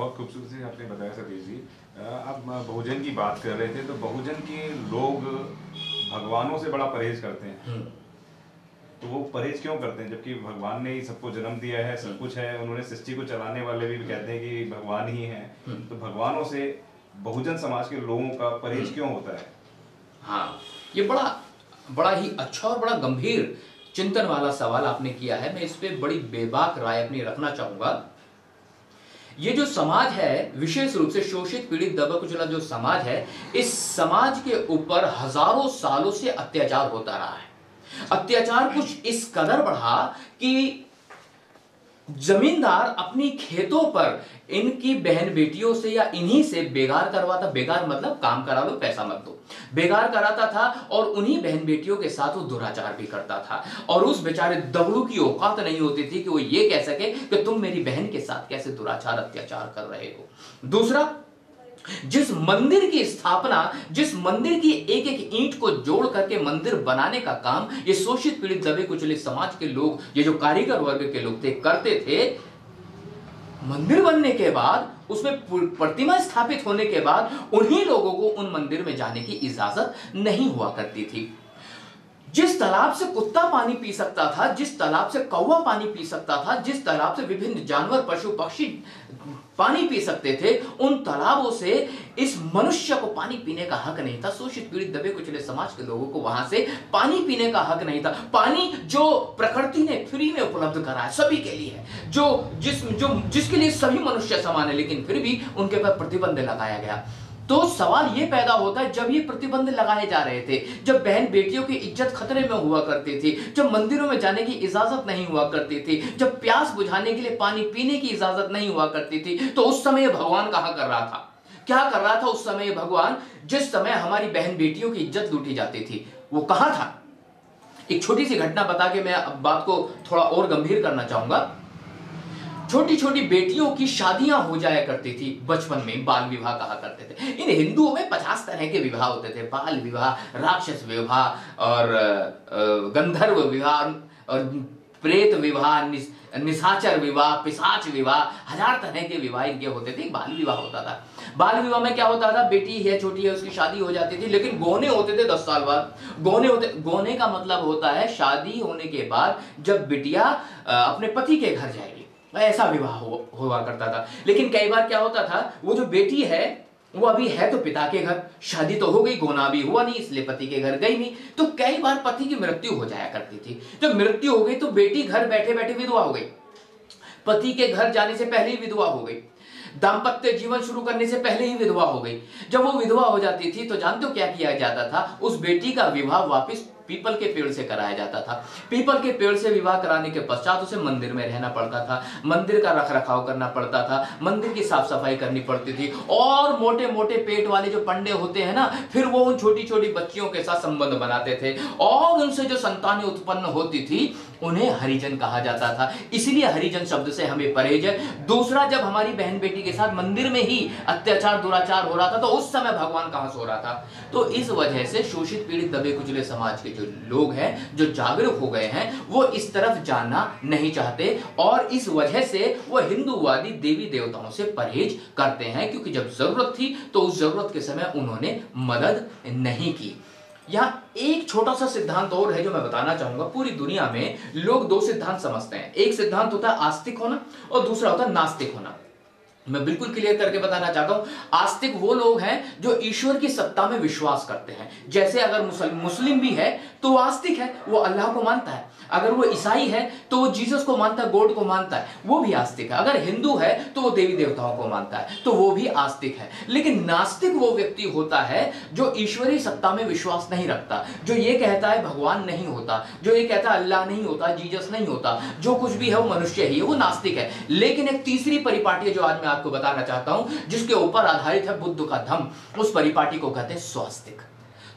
बहुत खूबसूरती से आपने बताया सतीश जी। आप बहुजन की बात कर रहे थे तो बहुजन के लोग भगवानों से बड़ा परहेज करते हैं। तो वो परहेज क्यों करते हैं? जबकि भगवान ने ही सबको जन्म दिया है सब कुछ है उन्होंने सृष्टि को चलाने वाले भी कहते हैं कि भगवान ही हैं। तो भगवानों से बहुजन समाज के लोगों का परहेज क्यों होता है? हाँ ये बड़ा बड़ा ही अच्छा और बड़ा गंभीर चिंतन वाला सवाल आपने किया है। मैं इस पर बड़ी बेबाक राय अपनी रखना चाहूँगा। ये जो समाज है, विशेष रूप से शोषित, पीड़ित दबा कुचला जो समाज है, इस समाज के ऊपर हज़ारों सालों से अत्याचार होता रहा है। अत्याचार कुछ इस कदर बढ़ा कि जमींदार अपनी खेतों पर इनकी बहन बेटियों से या इन्हीं से बेगार करवाता बेगार मतलब काम करा लो, पैसा मत दो। बेगार कराता था और उन्हीं बहन बेटियों के साथ वो दुराचार भी करता था। और उस बेचारे दगड़ू की औकात नहीं होती थी कि वो ये कह सके कि तुम मेरी बहन के साथ कैसे दुराचार, अत्याचार कर रहे हो। दूसरा जिस मंदिर की स्थापना, जिस मंदिर की एक एक ईंट को जोड़ करके मंदिर बनाने का काम, ये शोषित पीड़ित दबे कुचले समाज के लोग, ये जो कारीगर वर्ग के लोग थे, करते थे, मंदिर बनने के बाद, उसमें प्रतिमा स्थापित होने के बाद, उन्हीं लोगों को उन मंदिर में जाने की इजाज़त नहीं हुआ करती थी। जिस तालाब से कुत्ता पानी पी सकता था, जिस तालाब से कौवा पानी पी सकता था, जिस तालाब से विभिन्न जानवर, पशु, पक्षी पानी पी सकते थे, उन तालाबों से इस मनुष्य को पानी पीने का हक नहीं था। शोषित पीड़ित दबे कुचले समाज के लोगों को वहाँ से पानी पीने का हक नहीं था। पानी जो प्रकृति ने फ्री में उपलब्ध करा है सभी के लिए है जो जिस, जो जिसके लिए सभी मनुष्य समान है, लेकिन फिर भी उनके पर प्रतिबंध लगाया गया। तो सवाल ये पैदा होता है, जब ये प्रतिबंध लगाए जा रहे थे, जब बहन बेटियों की इज़्ज़त खतरे में हुआ करती थी, जब मंदिरों में जाने की इजाज़त नहीं हुआ करती थी, जब प्यास बुझाने के लिए पानी पीने की इजाज़त नहीं हुआ करती थी तो उस समय भगवान कहा कर रहा था? क्या कर रहा था उस समय भगवान? जिस समय हमारी बहन बेटियों की इज़्ज़त लूटी जाती थी, वो कहा था? एक छोटी सी घटना बता के मैं अब बात को थोड़ा और गंभीर करना चाहूँगा। छोटी छोटी बेटियों की शादियाँ हो जाया करती थी। बचपन में बाल विवाह कहा करते थे। इन हिंदुओं में पचास तरह के विवाह होते थे। बाल विवाह, राक्षस विवाह और गंधर्व विवाह और प्रेत विवाह निशाचर विवाह, पिशाच विवाह, हज़ार तरह के विवाह इनके होते थे। बाल विवाह होता था। बाल विवाह में क्या होता था? बेटी है, छोटी है, उसकी शादी हो जाती थी, लेकिन गोने होते थे दस साल बाद। गोने होते गोने का मतलब होता है शादी होने के बाद जब बिटिया अपने पति के घर जाएगी। ऐसा विवाह हुआ करता था। लेकिन कई बार क्या होता था, वो जो बेटी है, वो अभी है तो पिता के घर। शादी तो हो गई, गोना भी हुआ नहीं, इसलिए पति के घर गई नहीं। तो कई बार पति की मृत्यु हो जाया करती थी। जब मृत्यु हो गई तो बेटी घर बैठे बैठे विधवा हो गई। पति के घर जाने से पहले ही विधवा हो गई। दाम्पत्य जीवन शुरू करने से पहले ही विधवा हो गई। जब वो विधवा हो जाती थी तो जानते हो क्या किया जाता था? उस बेटी का विवाह वापस पीपल के पेड़ से कराया जाता था। पीपल के पेड़ से विवाह कराने के पश्चात उसे मंदिर में रहना पड़ता था। मंदिर का रख रखाव करना पड़ता था। मंदिर की साफ़ सफ़ाई करनी पड़ती थी। और मोटे मोटे पेट वाले जो पंडे होते हैं ना, फिर वो उन छोटी छोटी बच्चियों के साथ संबंध बनाते थे। और उनसे जो संतानें उत्पन्न होती थी, उन्हें हरिजन कहा जाता था। इसलिए हरिजन शब्द से हमें परहेज है। दूसरा, जब हमारी बहन बेटी के साथ मंदिर में ही अत्याचार, दुराचार हो रहा था तो उस समय भगवान कहाँ सो रहा था? तो इस वजह से शोषित पीड़ित दबे कुचले समाज के जो लोग हैं, जो जागरूक हो गए हैं, वो इस तरफ़ जानना नहीं चाहते और इस वजह से वो हिंदूवादी देवी देवताओं से परहेज करते हैं क्योंकि जब ज़रूरत थी तो उस ज़रूरत के समय उन्होंने मदद नहीं की। यहाँ एक छोटा सा सिद्धांत और है जो मैं बताना चाहूँगा। पूरी दुनिया में लोग दो सिद्धांत समझते हैं। एक सिद्धांत होता है आस्तिक होना और दूसरा होता है नास्तिक होना। मैं बिल्कुल क्लियर करके बताना चाहता हूँ, आस्तिक वो लोग हैं जो ईश्वर की सत्ता में विश्वास करते हैं। जैसे अगर मुस्लिम भी है तो वो आस्तिक है, वो अल्लाह को मानता है। अगर वो ईसाई है तो वो जीसस को मानता है, गॉड को मानता है, वो भी आस्तिक है। अगर हिंदू है तो वो देवी देवताओं को मानता है तो वो भी आस्तिक है। लेकिन नास्तिक वो व्यक्ति होता है, जो ईश्वरीय सत्ता में विश्वास नहीं रखता, जो ये कहता है भगवान नहीं होता, जो ये कहता है अल्लाह नहीं होता जीजस नहीं होता, जो कुछ भी है वो मनुष्य ही है, वो नास्तिक है। लेकिन एक तीसरी परिपाटी जो आज मैं आपको बताना चाहता हूँ, जिसके ऊपर आधारित है बुद्ध का धम उस परिपाटी को कहते हैं स्वास्तिक।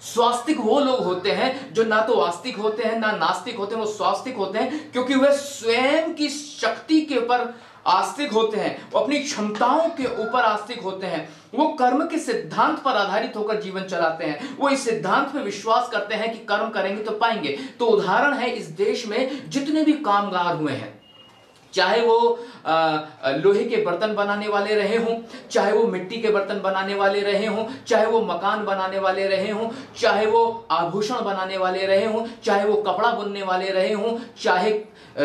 स्वास्तिक वो लोग होते हैं जो ना तो आस्तिक होते हैं, ना नास्तिक होते हैं, वो स्वास्तिक होते हैं, क्योंकि वे स्वयं की शक्ति के ऊपर आस्तिक होते हैं, वो अपनी क्षमताओं के ऊपर आस्तिक होते हैं। वो कर्म के सिद्धांत पर आधारित होकर जीवन चलाते हैं। वो इस सिद्धांत पर विश्वास करते हैं कि कर्म करेंगे तो पाएँगे। तो उदाहरण है इस देश में जितने भी कामगार हुए हैं चाहे वो लोहे के बर्तन बनाने वाले रहे हों, चाहे वो मिट्टी के बर्तन बनाने वाले रहे हों, चाहे वो मकान बनाने वाले रहे हों, चाहे वो आभूषण बनाने वाले रहे हों, चाहे वो कपड़ा बुनने वाले रहे हों, चाहे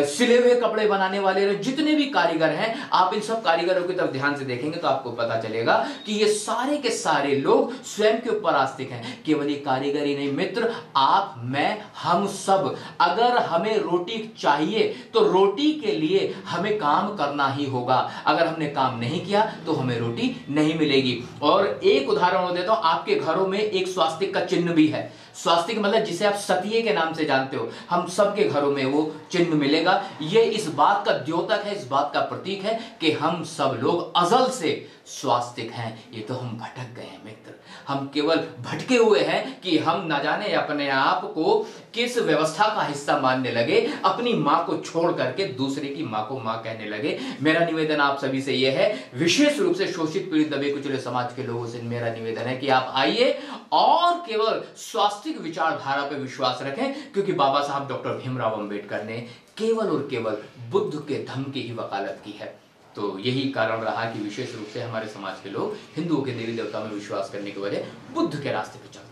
सिले हुए कपड़े बनाने वाले रहे, जितने भी कारीगर हैं, आप इन सब कारीगरों की तरफ़ ध्यान से देखेंगे तो आपको पता चलेगा कि ये सारे के सारे लोग स्वयं के ऊपर आस्तिक हैं। केवल ये कारीगर ही नहीं, मित्र, आप, मैं, हम सब। अगर हमें रोटी चाहिए तो रोटी के लिए हमें काम करना ही होगा। अगर हमने काम नहीं किया तो हमें रोटी नहीं मिलेगी। और एक उदाहरण देता हूँ, आपके घरों में एक स्वास्थ्य का चिन्ह भी है। स्वास्तिक मतलब जिसे आप सतीय के नाम से जानते हो, हम सबके घरों में वो चिन्ह मिलेगा। ये इस बात का द्योतक है, इस बात का प्रतीक है कि हम सब लोग अजल से स्वास्तिक हैं। ये तो हम भटक गए हैं, मित्र। हम केवल भटके हुए हैं कि हम ना जाने अपने आप को किस व्यवस्था का हिस्सा मानने लगे, अपनी माँ को छोड़ करके दूसरे की माँ को माँ कहने लगे। मेरा निवेदन आप सभी से यह है, विशेष रूप से शोषित पीड़ित दबे कुचले समाज के लोगों से मेरा निवेदन है कि आप आइए और केवल स्वास्थ्य विचारधारा पर विश्वास रखें, क्योंकि बाबा साहब डॉक्टर भीमराव अंबेडकर ने केवल और केवल बुद्ध के धम की ही वकालत की है। तो यही कारण रहा कि विशेष रूप से हमारे समाज के लोग हिंदुओं के देवी देवता में विश्वास करने के वजह बुद्ध के रास्ते पर चलते